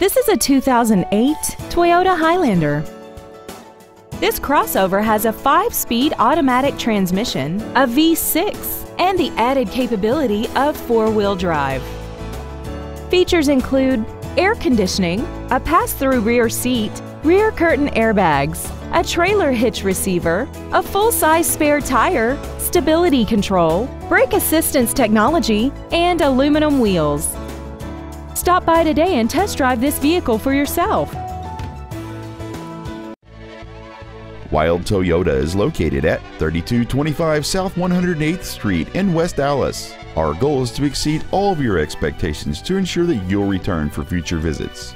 This is a 2008 Toyota Highlander. This crossover has a 5-speed automatic transmission, a V6, and the added capability of 4-wheel drive. Features include air conditioning, a pass-through rear seat, rear curtain airbags, a trailer hitch receiver, a full-size spare tire, stability control, brake assistance technology, and aluminum wheels. Stop by today and test drive this vehicle for yourself. Wilde Toyota is located at 3225 South 108th Street in West Allis. Our goal is to exceed all of your expectations to ensure that you'll return for future visits.